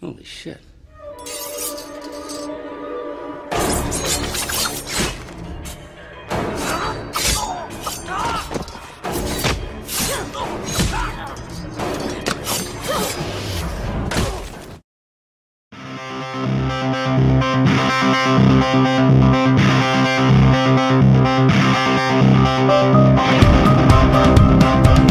Holy shit. Thank